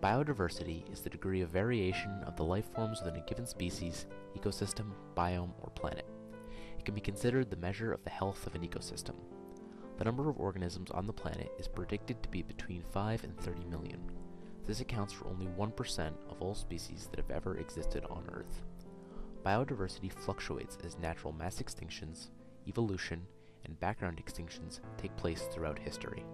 Biodiversity is the degree of variation of the life forms within a given species, ecosystem, biome, or planet. It can be considered the measure of the health of an ecosystem. The number of organisms on the planet is predicted to be between 5 and 30 million. This accounts for only 1% of all species that have ever existed on Earth. Biodiversity fluctuates as natural mass extinctions, evolution, and background extinctions take place throughout history.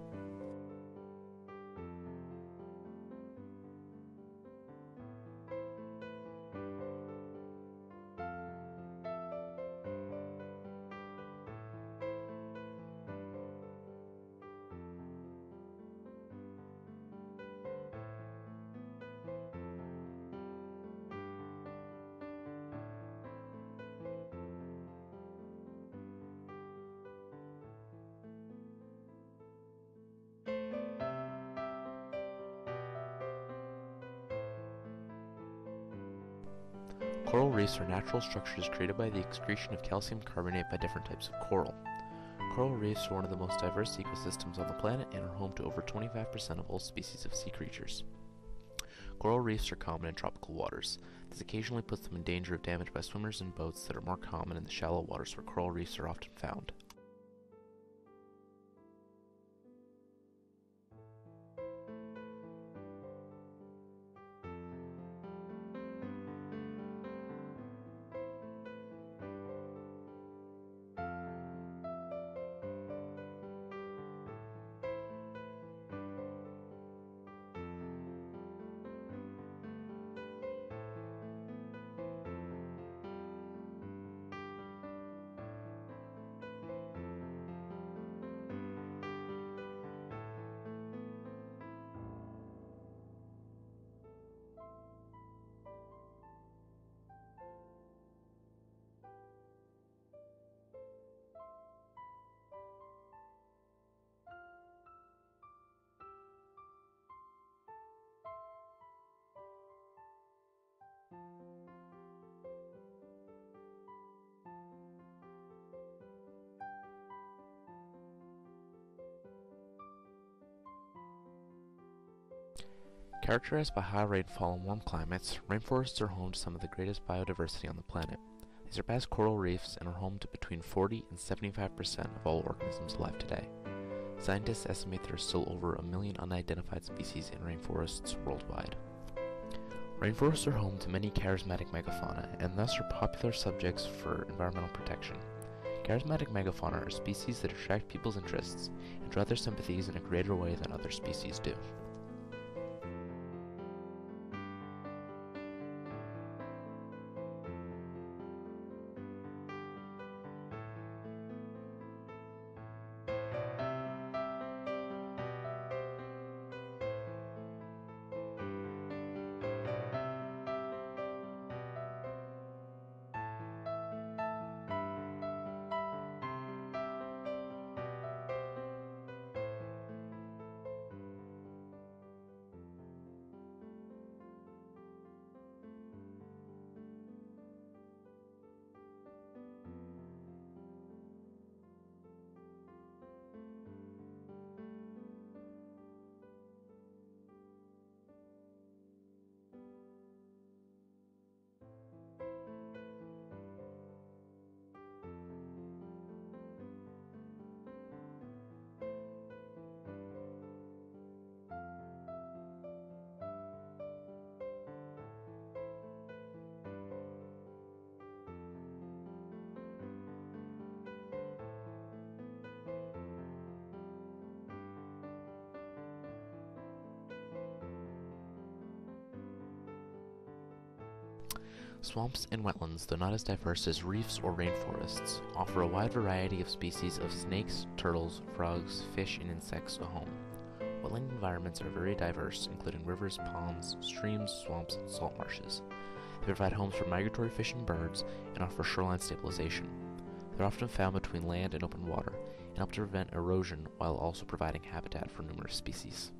Coral reefs are natural structures created by the excretion of calcium carbonate by different types of coral. Coral reefs are one of the most diverse ecosystems on the planet and are home to over 25% of all species of sea creatures. Coral reefs are common in tropical waters. This occasionally puts them in danger of damage by swimmers and boats that are more common in the shallow waters where coral reefs are often found. Characterized by high rainfall and warm climates, rainforests are home to some of the greatest biodiversity on the planet. They surpass coral reefs and are home to between 40 and 75% of all organisms alive today. Scientists estimate there are still over a million unidentified species in rainforests worldwide. Rainforests are home to many charismatic megafauna and thus are popular subjects for environmental protection. Charismatic megafauna are species that attract people's interests and draw their sympathies in a greater way than other species do. Swamps and wetlands, though not as diverse as reefs or rainforests, offer a wide variety of species of snakes, turtles, frogs, fish, and insects a home. Wetland environments are very diverse, including rivers, ponds, streams, swamps, and salt marshes. They provide homes for migratory fish and birds and offer shoreline stabilization. They're often found between land and open water and help to prevent erosion while also providing habitat for numerous species.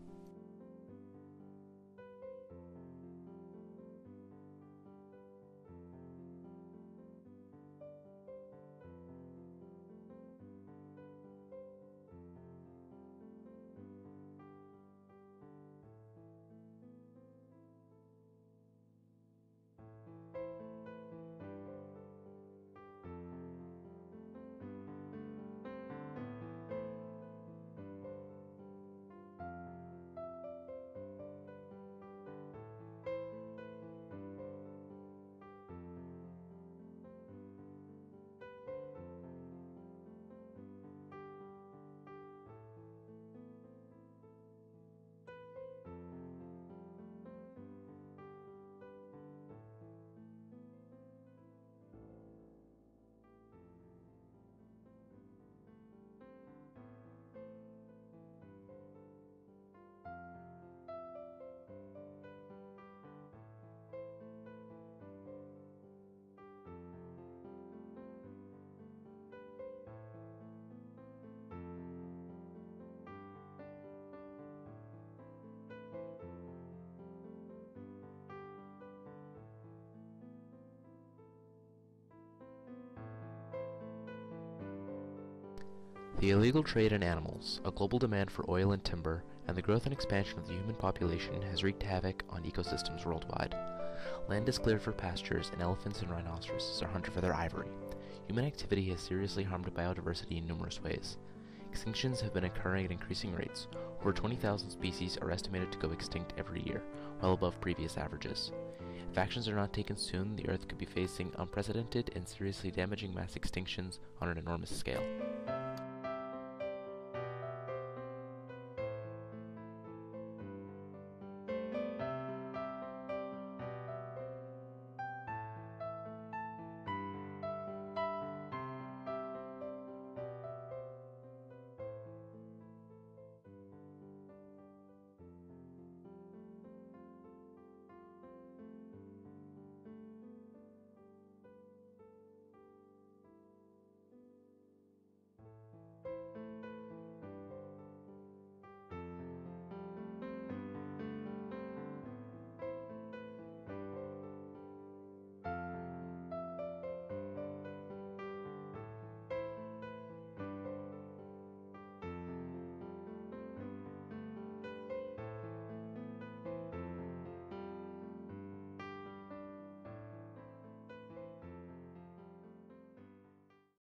The illegal trade in animals, a global demand for oil and timber, and the growth and expansion of the human population has wreaked havoc on ecosystems worldwide. Land is cleared for pastures, and elephants and rhinoceroses are hunted for their ivory. Human activity has seriously harmed biodiversity in numerous ways. Extinctions have been occurring at increasing rates. Over 20,000 species are estimated to go extinct every year, well above previous averages. If actions are not taken soon, the Earth could be facing unprecedented and seriously damaging mass extinctions on an enormous scale.